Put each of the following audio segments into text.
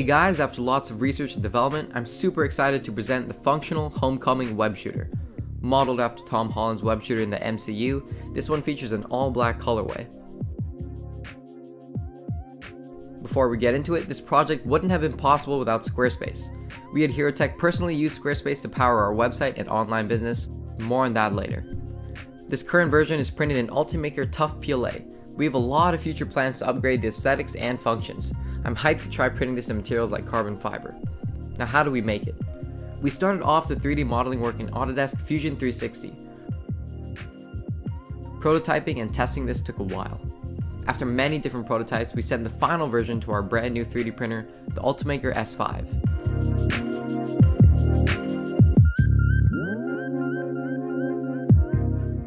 Hey guys, after lots of research and development, I'm super excited to present the functional Homecoming web shooter. Modeled after Tom Holland's web shooter in the MCU, this one features an all black colorway. Before we get into it, this project wouldn't have been possible without Squarespace. We at HeroTech personally use Squarespace to power our website and online business, more on that later. This current version is printed in Ultimaker Tough PLA. We have a lot of future plans to upgrade the aesthetics and functions. I'm hyped to try printing this in materials like carbon fiber. Now how do we make it? We started off the 3D modeling work in Autodesk Fusion 360. Prototyping and testing this took a while. After many different prototypes, we sent the final version to our brand new 3D printer, the Ultimaker S5.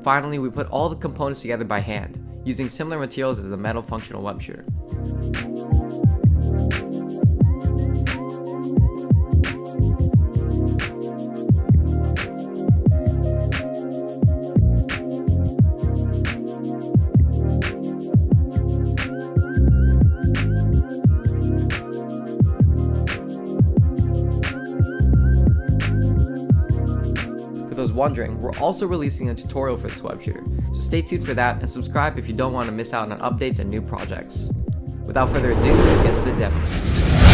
Finally, we put all the components together by hand, using similar materials as the metal functional web shooter. Wondering, we're also releasing a tutorial for this web shooter, so stay tuned for that and subscribe if you don't want to miss out on updates and new projects. Without further ado, let's get to the demo.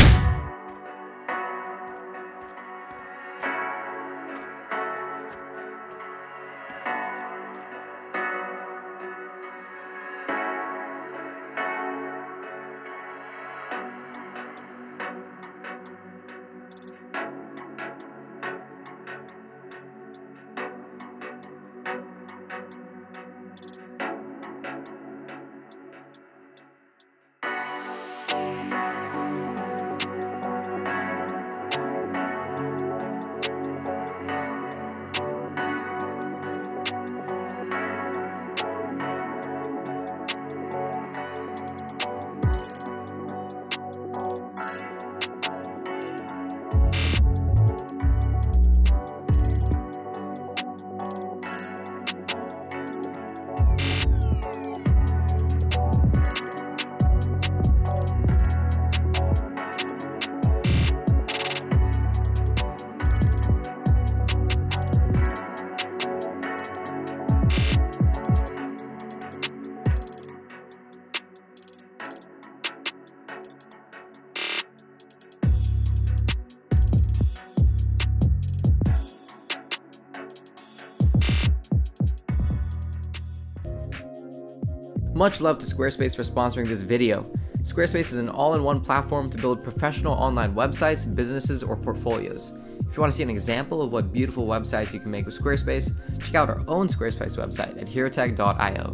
Much love to Squarespace for sponsoring this video. Squarespace is an all-in-one platform to build professional online websites, businesses, or portfolios. If you want to see an example of what beautiful websites you can make with Squarespace, check out our own Squarespace website at herotech.io.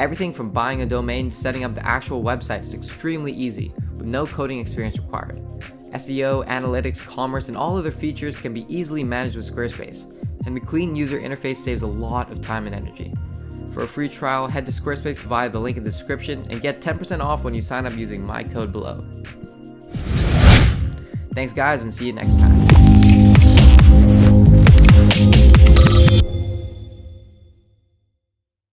Everything from buying a domain to setting up the actual website is extremely easy, with no coding experience required. SEO, analytics, commerce, and all other features can be easily managed with Squarespace, and the clean user interface saves a lot of time and energy. For a free trial, head to Squarespace via the link in the description and get 10% off when you sign up using my code below. Thanks guys and see you next time.